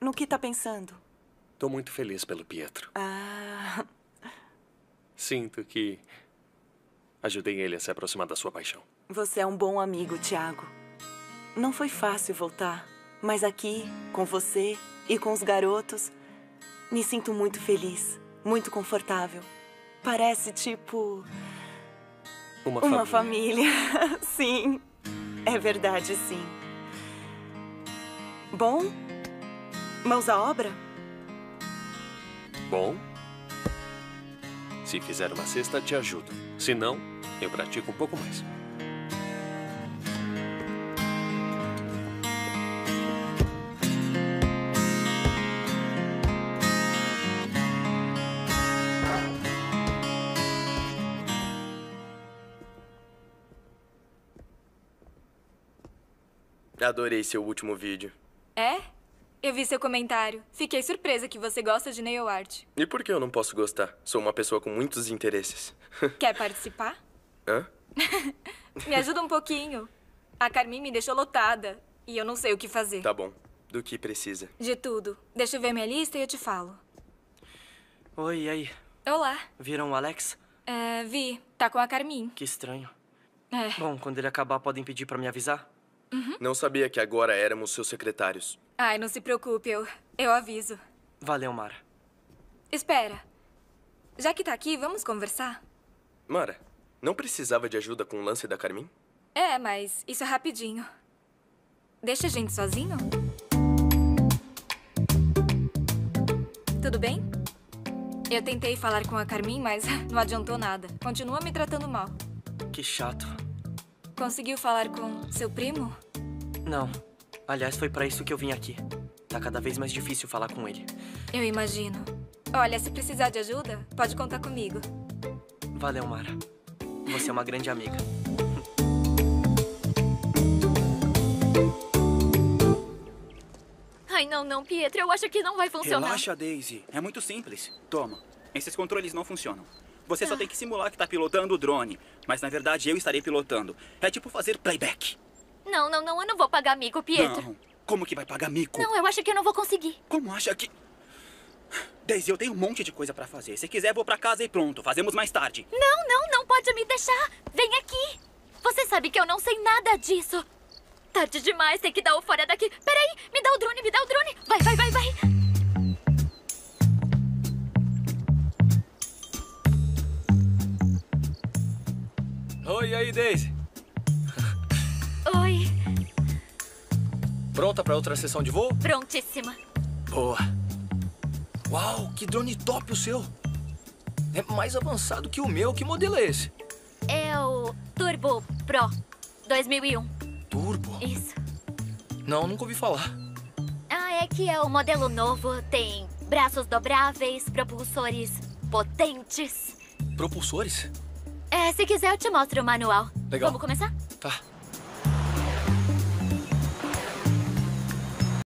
No que tá pensando? Tô muito feliz pelo Pietro. Ah. Sinto que ajudei ele a se aproximar da sua paixão. Você é um bom amigo, Tiago. Não foi fácil voltar, mas aqui, com você e com os garotos, me sinto muito feliz, muito confortável. Parece tipo. Uma, Uma família. família. sim. É verdade, sim. Bom, mãos à obra? Bom, se fizer uma cesta, te ajudo. Se não, eu pratico um pouco mais. Adorei seu último vídeo. É? Eu vi seu comentário. Fiquei surpresa que você gosta de nail art. E por que eu não posso gostar? Sou uma pessoa com muitos interesses. Quer participar? Hã? Me ajuda um pouquinho. A Carmin me deixou lotada e eu não sei o que fazer. Tá bom. Do que precisa? De tudo. Deixa eu ver minha lista e eu te falo. Oi, e aí? Olá. Viram o Alex? É, vi. Tá com a Carmin. Que estranho. É. Bom, quando ele acabar, podem pedir pra me avisar? Não sabia que agora éramos seus secretários. Ai, não se preocupe, eu, eu aviso. Valeu, Mara. Espera. Já que tá aqui, vamos conversar? Mara, não precisava de ajuda com o lance da Carmin? É, mas isso é rapidinho. Deixa a gente sozinho? Tudo bem? Eu tentei falar com a Carmin, mas não adiantou nada. Continua me tratando mal. Que chato. Conseguiu falar com seu primo? Não. Aliás, foi pra isso que eu vim aqui. Tá cada vez mais difícil falar com ele. Eu imagino. Olha, se precisar de ajuda, pode contar comigo. Valeu, Mara. Você é uma grande amiga. Ai, não, não, Pietro, eu acho que não vai funcionar. Relaxa, Daisy. É muito simples. Toma. Esses controles não funcionam. Você só tem que simular que tá pilotando o drone. Mas na verdade eu estarei pilotando. É tipo fazer playback. Não, não, não, eu não vou pagar mico, Pietro. Não. Como que vai pagar mico? Não, eu acho que eu não vou conseguir. Como acha que. Daisy, eu tenho um monte de coisa pra fazer. Se quiser, vou pra casa e pronto. Fazemos mais tarde. Não, não, não pode me deixar. Vem aqui. Você sabe que eu não sei nada disso. Tarde demais, tem que dar o fora daqui. Peraí, Oi, e aí, Daisy? Oi, Pronta pra outra sessão de voo? prontíssima. Boa. Uau, que drone top o seu. É mais avançado que o meu. Que modelo é esse? É o Turbo Pro 2001. Turbo? Isso. Não, nunca ouvi falar. Ah, é que é o modelo novo. Tem braços dobráveis, propulsores potentes. Propulsores? É, se quiser eu te mostro o manual. Legal. Vamos começar? Tá.